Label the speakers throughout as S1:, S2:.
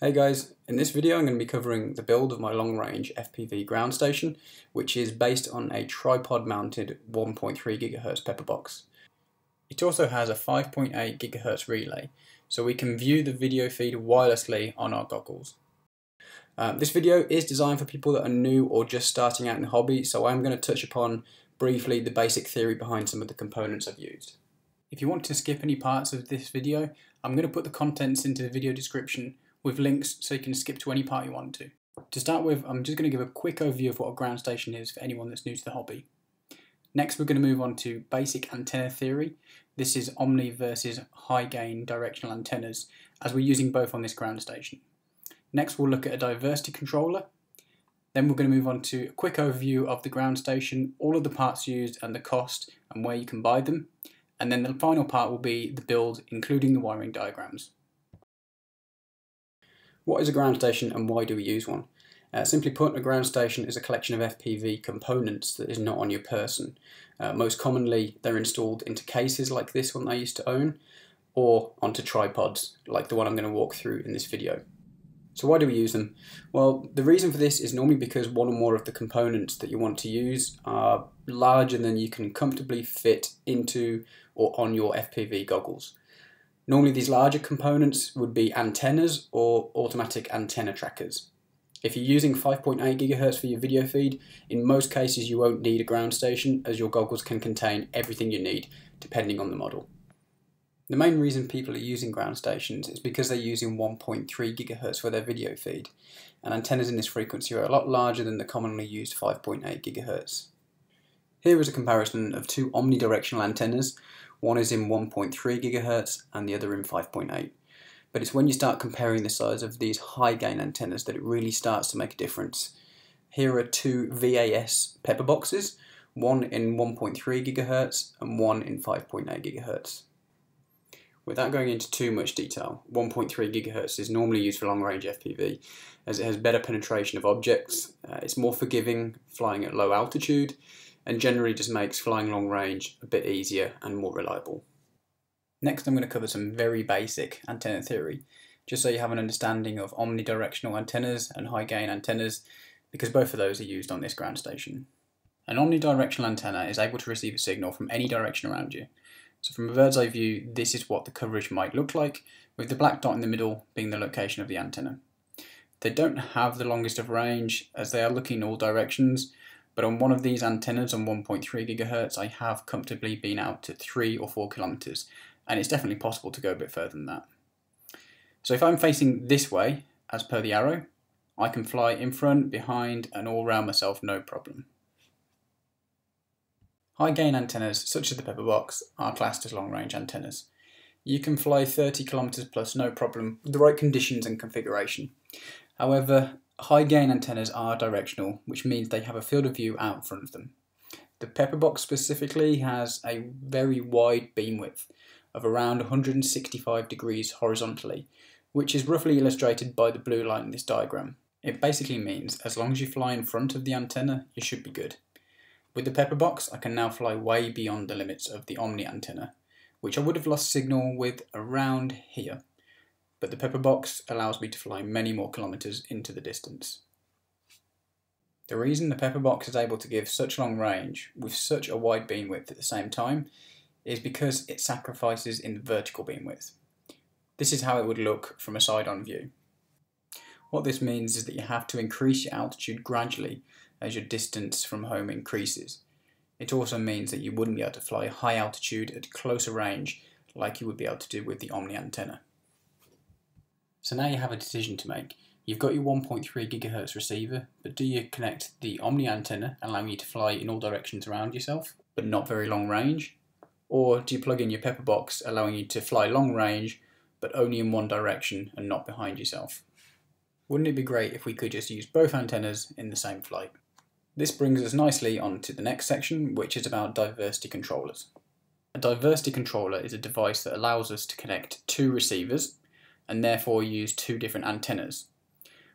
S1: Hey guys, in this video I'm going to be covering the build of my long-range FPV ground station, which is based on a tripod-mounted 1.3 GHz pepper box. It also has a 5.8 GHz relay, so we can view the video feed wirelessly on our goggles. Um, this video is designed for people that are new or just starting out in the hobby, so I'm going to touch upon briefly the basic theory behind some of the components I've used. If you want to skip any parts of this video, I'm going to put the contents into the video description with links so you can skip to any part you want to. To start with, I'm just going to give a quick overview of what a ground station is for anyone that's new to the hobby. Next, we're going to move on to basic antenna theory. This is omni versus high gain directional antennas, as we're using both on this ground station. Next, we'll look at a diversity controller. Then we're going to move on to a quick overview of the ground station, all of the parts used and the cost and where you can buy them. And then the final part will be the build, including the wiring diagrams. What is a ground station and why do we use one? Uh, simply put, a ground station is a collection of FPV components that is not on your person. Uh, most commonly, they're installed into cases like this one I used to own, or onto tripods like the one I'm going to walk through in this video. So why do we use them? Well, the reason for this is normally because one or more of the components that you want to use are larger than you can comfortably fit into or on your FPV goggles. Normally these larger components would be antennas or automatic antenna trackers. If you're using 5.8 GHz for your video feed, in most cases you won't need a ground station as your goggles can contain everything you need, depending on the model. The main reason people are using ground stations is because they're using 1.3 GHz for their video feed, and antennas in this frequency are a lot larger than the commonly used 5.8 GHz. Here is a comparison of two omnidirectional antennas one is in 1.3 gigahertz and the other in 5.8. But it's when you start comparing the size of these high gain antennas that it really starts to make a difference. Here are two VAS pepper boxes, one in 1.3 gigahertz and one in 5.8 gigahertz. Without going into too much detail, 1.3 gigahertz is normally used for long range FPV as it has better penetration of objects, uh, it's more forgiving flying at low altitude, and generally just makes flying long range a bit easier and more reliable. Next I'm going to cover some very basic antenna theory, just so you have an understanding of omnidirectional antennas and high gain antennas, because both of those are used on this ground station. An omnidirectional antenna is able to receive a signal from any direction around you. So from a bird's eye view, this is what the coverage might look like, with the black dot in the middle being the location of the antenna. They don't have the longest of range as they are looking in all directions, but on one of these antennas on 1.3 gigahertz, I have comfortably been out to 3 or 4 kilometers, and it's definitely possible to go a bit further than that. So if I'm facing this way, as per the arrow, I can fly in front, behind, and all around myself no problem. High gain antennas, such as the Pepper Box, are classed as long range antennas. You can fly 30 kilometers plus no problem with the right conditions and configuration. However, High gain antennas are directional, which means they have a field of view out front of them. The Pepperbox specifically has a very wide beam width of around 165 degrees horizontally, which is roughly illustrated by the blue line in this diagram. It basically means as long as you fly in front of the antenna, you should be good. With the Pepperbox, I can now fly way beyond the limits of the Omni antenna, which I would have lost signal with around here but the pepper box allows me to fly many more kilometres into the distance. The reason the pepper box is able to give such long range with such a wide beam width at the same time is because it sacrifices in the vertical beam width. This is how it would look from a side-on view. What this means is that you have to increase your altitude gradually as your distance from home increases. It also means that you wouldn't be able to fly high altitude at closer range like you would be able to do with the Omni antenna. So now you have a decision to make. You've got your 1.3 gigahertz receiver, but do you connect the Omni antenna, allowing you to fly in all directions around yourself, but not very long range? Or do you plug in your pepper box, allowing you to fly long range, but only in one direction and not behind yourself? Wouldn't it be great if we could just use both antennas in the same flight? This brings us nicely on to the next section, which is about diversity controllers. A diversity controller is a device that allows us to connect two receivers, and therefore use two different antennas.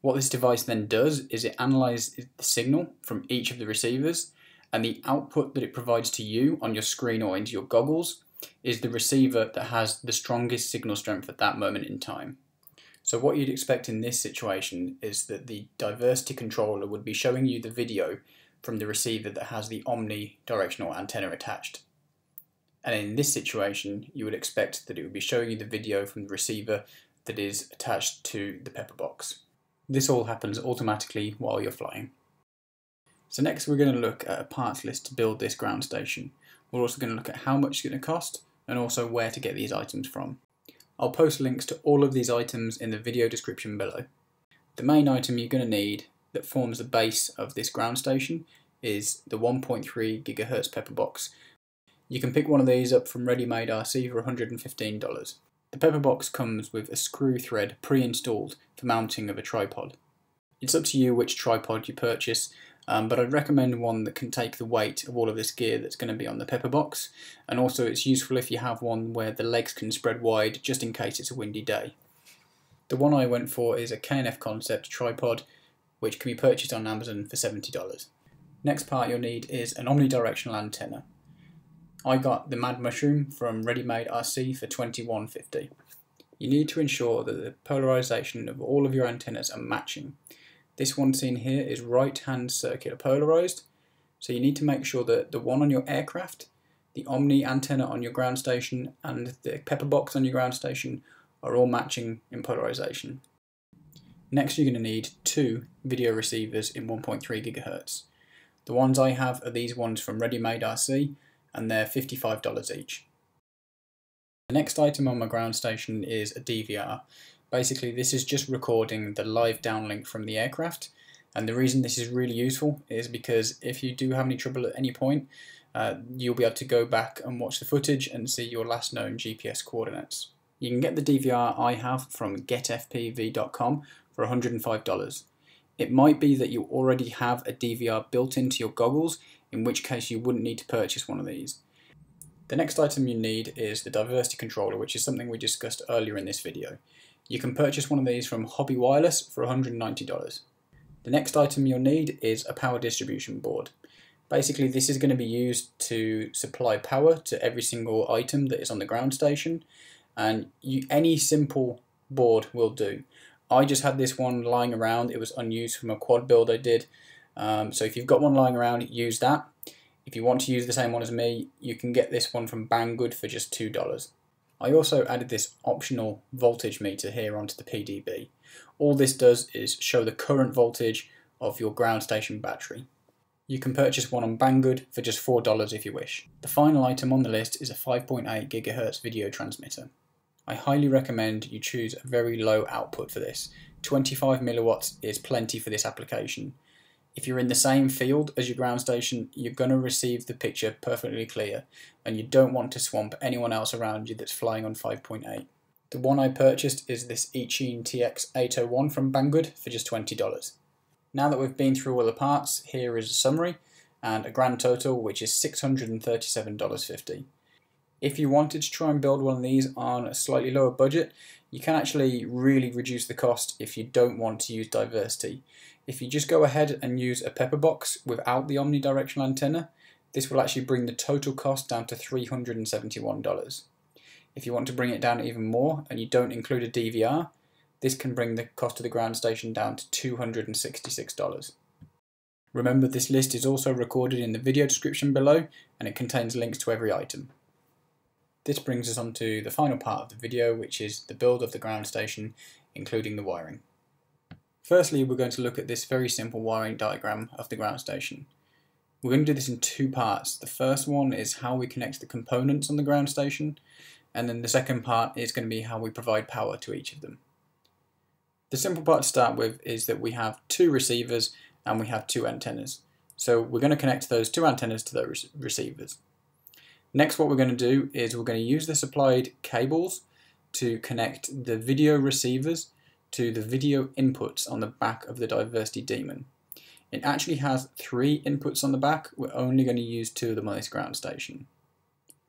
S1: What this device then does is it analyzes the signal from each of the receivers and the output that it provides to you on your screen or into your goggles is the receiver that has the strongest signal strength at that moment in time. So what you'd expect in this situation is that the diversity controller would be showing you the video from the receiver that has the omnidirectional antenna attached. And in this situation, you would expect that it would be showing you the video from the receiver that is attached to the pepper box. This all happens automatically while you're flying. So next we're going to look at a parts list to build this ground station. We're also going to look at how much it's going to cost and also where to get these items from. I'll post links to all of these items in the video description below. The main item you're going to need that forms the base of this ground station is the 1.3 GHz pepper box. You can pick one of these up from Ready Made RC for $115. The pepper box comes with a screw thread pre-installed for mounting of a tripod. It's up to you which tripod you purchase, um, but I'd recommend one that can take the weight of all of this gear that's going to be on the pepper box, and also it's useful if you have one where the legs can spread wide just in case it's a windy day. The one I went for is a K&F Concept tripod, which can be purchased on Amazon for $70. Next part you'll need is an omnidirectional antenna. I got the Mad Mushroom from Ready Made RC for 21.50. You need to ensure that the polarization of all of your antennas are matching. This one seen here is right hand circular polarized, so you need to make sure that the one on your aircraft, the Omni antenna on your ground station, and the pepper box on your ground station are all matching in polarization. Next you're going to need two video receivers in 1.3 GHz. The ones I have are these ones from Ready Made RC and they're $55 each. The next item on my ground station is a DVR. Basically this is just recording the live downlink from the aircraft and the reason this is really useful is because if you do have any trouble at any point uh, you'll be able to go back and watch the footage and see your last known GPS coordinates. You can get the DVR I have from getfpv.com for $105. It might be that you already have a DVR built into your goggles in which case you wouldn't need to purchase one of these. The next item you need is the diversity controller, which is something we discussed earlier in this video. You can purchase one of these from Hobby Wireless for $190. The next item you'll need is a power distribution board. Basically this is going to be used to supply power to every single item that is on the ground station and you, any simple board will do. I just had this one lying around, it was unused from a quad build I did um, so if you've got one lying around, use that. If you want to use the same one as me, you can get this one from Banggood for just $2. I also added this optional voltage meter here onto the PDB. All this does is show the current voltage of your ground station battery. You can purchase one on Banggood for just $4 if you wish. The final item on the list is a 5.8 GHz video transmitter. I highly recommend you choose a very low output for this. 25 milliwatts is plenty for this application. If you're in the same field as your ground station, you're going to receive the picture perfectly clear, and you don't want to swamp anyone else around you that's flying on 5.8. The one I purchased is this Eachine TX801 from Banggood for just $20. Now that we've been through all the parts, here is a summary and a grand total which is $637.50. If you wanted to try and build one of these on a slightly lower budget, you can actually really reduce the cost if you don't want to use diversity. If you just go ahead and use a pepper box without the omnidirectional antenna, this will actually bring the total cost down to $371. If you want to bring it down even more and you don't include a DVR, this can bring the cost of the ground station down to $266. Remember this list is also recorded in the video description below and it contains links to every item. This brings us on to the final part of the video which is the build of the ground station including the wiring. Firstly, we're going to look at this very simple wiring diagram of the ground station. We're going to do this in two parts. The first one is how we connect the components on the ground station, and then the second part is going to be how we provide power to each of them. The simple part to start with is that we have two receivers and we have two antennas. So we're going to connect those two antennas to those receivers. Next what we're going to do is we're going to use the supplied cables to connect the video receivers to the video inputs on the back of the Diversity Demon. It actually has three inputs on the back, we're only going to use two of them on this ground station.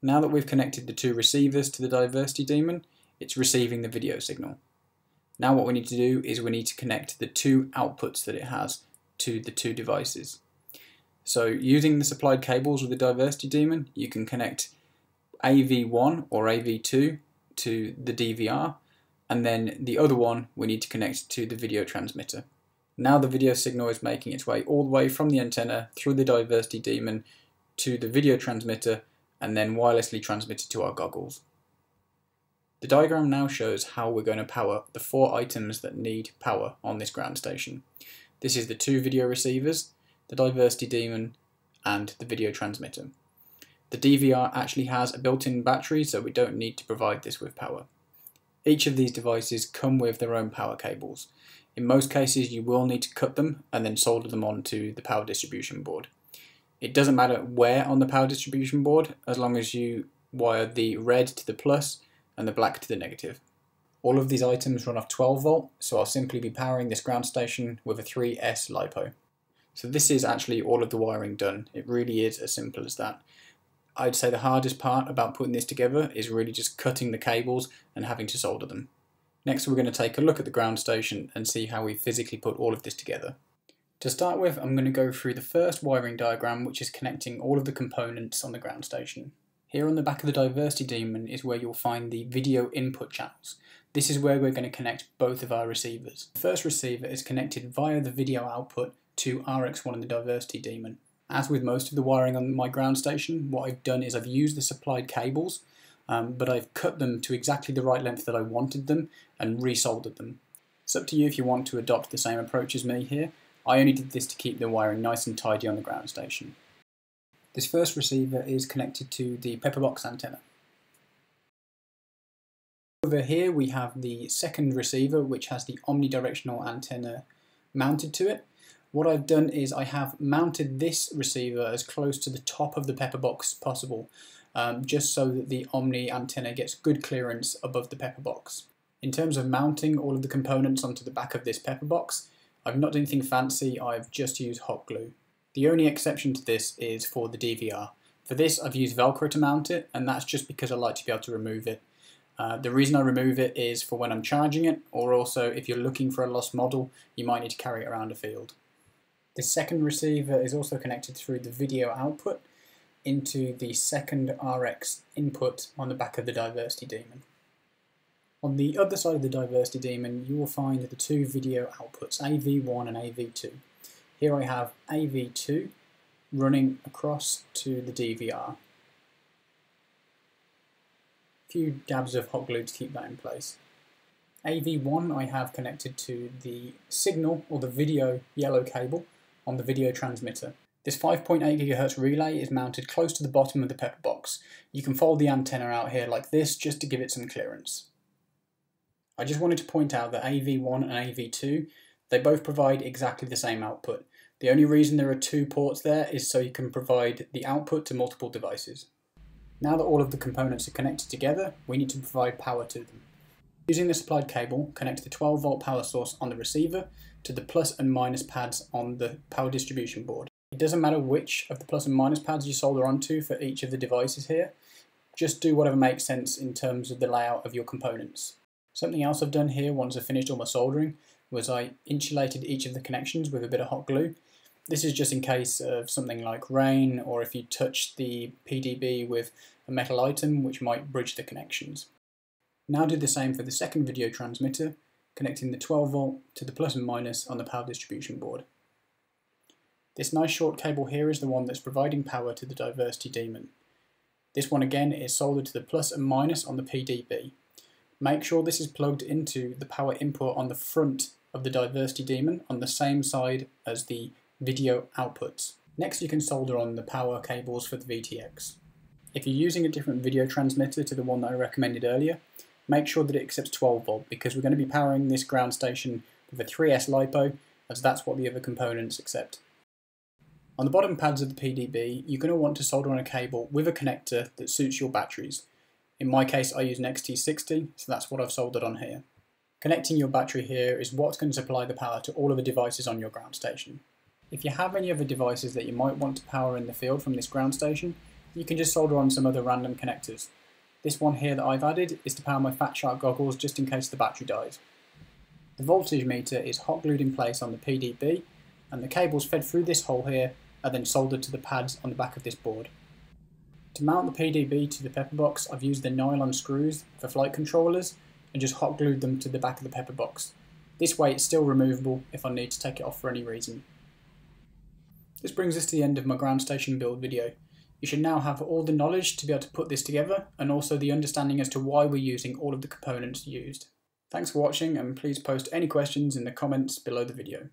S1: Now that we've connected the two receivers to the Diversity Demon, it's receiving the video signal. Now what we need to do is we need to connect the two outputs that it has to the two devices. So using the supplied cables with the Diversity Demon, you can connect AV1 or AV2 to the DVR and then the other one we need to connect to the video transmitter. Now the video signal is making its way all the way from the antenna through the diversity Demon to the video transmitter and then wirelessly transmitted to our goggles. The diagram now shows how we're going to power the four items that need power on this ground station. This is the two video receivers, the diversity Demon and the video transmitter. The DVR actually has a built-in battery so we don't need to provide this with power. Each of these devices come with their own power cables. In most cases you will need to cut them and then solder them onto the power distribution board. It doesn't matter where on the power distribution board as long as you wire the red to the plus and the black to the negative. All of these items run off 12 volt so I'll simply be powering this ground station with a 3S LiPo. So this is actually all of the wiring done. It really is as simple as that. I'd say the hardest part about putting this together is really just cutting the cables and having to solder them. Next we're going to take a look at the ground station and see how we physically put all of this together. To start with I'm going to go through the first wiring diagram which is connecting all of the components on the ground station. Here on the back of the diversity Demon is where you'll find the video input channels. This is where we're going to connect both of our receivers. The first receiver is connected via the video output to RX1 in the diversity Demon. As with most of the wiring on my ground station, what I've done is I've used the supplied cables, um, but I've cut them to exactly the right length that I wanted them and resoldered them. It's up to you if you want to adopt the same approach as me here. I only did this to keep the wiring nice and tidy on the ground station. This first receiver is connected to the Pepperbox antenna. Over here we have the second receiver which has the omnidirectional antenna mounted to it what I've done is I have mounted this receiver as close to the top of the pepper box possible, um, just so that the Omni antenna gets good clearance above the pepper box. In terms of mounting all of the components onto the back of this pepper box, I've not done anything fancy, I've just used hot glue. The only exception to this is for the DVR. For this I've used Velcro to mount it, and that's just because I like to be able to remove it. Uh, the reason I remove it is for when I'm charging it, or also if you're looking for a lost model, you might need to carry it around a field. The second receiver is also connected through the video output into the second RX input on the back of the diversity Demon. On the other side of the diversity Demon you will find the two video outputs, AV1 and AV2. Here I have AV2 running across to the DVR. A few dabs of hot glue to keep that in place. AV1 I have connected to the signal or the video yellow cable on the video transmitter. This 5.8 GHz relay is mounted close to the bottom of the pepper box. You can fold the antenna out here like this just to give it some clearance. I just wanted to point out that AV1 and AV2, they both provide exactly the same output. The only reason there are two ports there is so you can provide the output to multiple devices. Now that all of the components are connected together, we need to provide power to them. Using the supplied cable, connect the 12 volt power source on the receiver to the plus and minus pads on the power distribution board. It doesn't matter which of the plus and minus pads you solder onto for each of the devices here, just do whatever makes sense in terms of the layout of your components. Something else I've done here once I've finished all my soldering was I insulated each of the connections with a bit of hot glue. This is just in case of something like rain or if you touch the PDB with a metal item which might bridge the connections. Now do the same for the second video transmitter, connecting the 12 volt to the plus and minus on the power distribution board. This nice short cable here is the one that's providing power to the diversity Demon. This one again is soldered to the plus and minus on the PDB. Make sure this is plugged into the power input on the front of the diversity Demon on the same side as the video outputs. Next you can solder on the power cables for the VTX. If you're using a different video transmitter to the one that I recommended earlier, make sure that it accepts 12 volt because we're going to be powering this ground station with a 3S LiPo as that's what the other components accept. On the bottom pads of the PDB, you're going to want to solder on a cable with a connector that suits your batteries. In my case, I use an XT60, so that's what I've soldered on here. Connecting your battery here is what's going to supply the power to all of the devices on your ground station. If you have any other devices that you might want to power in the field from this ground station, you can just solder on some other random connectors. This one here that I've added is to power my Fat Shark goggles just in case the battery dies. The voltage meter is hot glued in place on the PDB and the cables fed through this hole here are then soldered to the pads on the back of this board. To mount the PDB to the pepper box I've used the nylon screws for flight controllers
S2: and just hot glued them to the back of the pepper box. This way it's still removable if I need to take it off for any reason. This brings us to the end of my ground station build video. You should now have all the knowledge to be able to put this together and also the understanding as to why we're using all of the components used. Thanks for watching and please post any questions in the comments below the video.